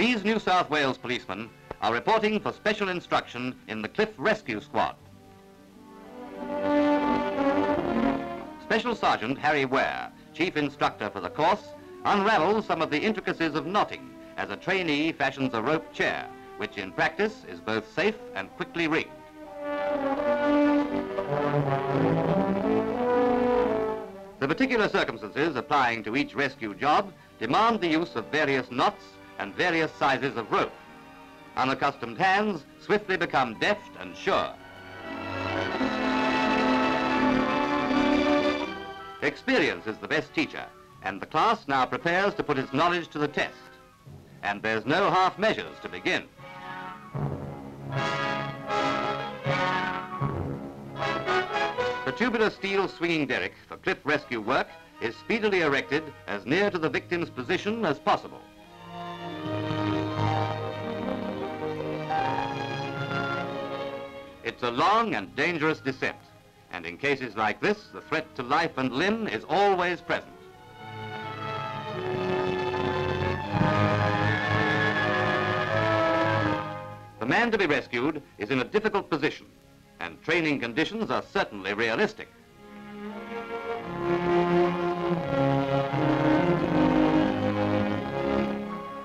These New South Wales policemen are reporting for special instruction in the Cliff Rescue Squad. Special Sergeant Harry Ware, Chief Instructor for the course, unravels some of the intricacies of knotting as a trainee fashions a rope chair, which in practice is both safe and quickly rigged. The particular circumstances applying to each rescue job demand the use of various knots and various sizes of rope. Unaccustomed hands swiftly become deft and sure. Experience is the best teacher, and the class now prepares to put its knowledge to the test. And there's no half measures to begin. The tubular steel swinging derrick for cliff rescue work is speedily erected as near to the victim's position as possible. It's a long and dangerous descent, and in cases like this, the threat to life and limb is always present. The man to be rescued is in a difficult position, and training conditions are certainly realistic.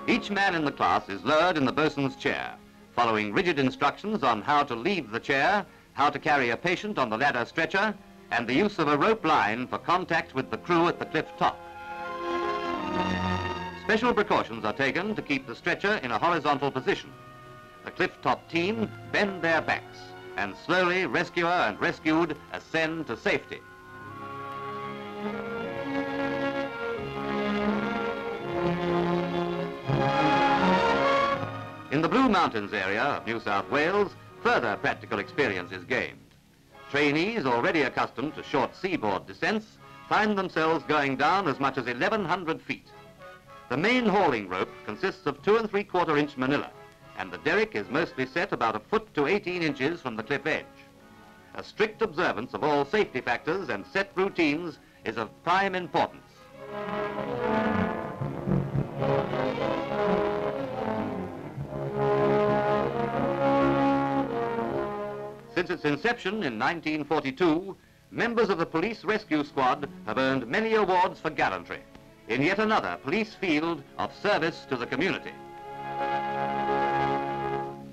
Each man in the class is lowered in the bosun's chair, following rigid instructions on how to leave the chair, how to carry a patient on the ladder stretcher, and the use of a rope line for contact with the crew at the cliff top. Special precautions are taken to keep the stretcher in a horizontal position. The cliff top team bend their backs and slowly rescuer and rescued ascend to safety. In the Blue Mountains area of New South Wales, further practical experience is gained. Trainees already accustomed to short seaboard descents find themselves going down as much as 1,100 feet. The main hauling rope consists of two and three quarter inch manila, and the derrick is mostly set about a foot to 18 inches from the cliff edge. A strict observance of all safety factors and set routines is of prime importance. Since its inception in 1942, members of the Police Rescue Squad have earned many awards for gallantry in yet another police field of service to the community.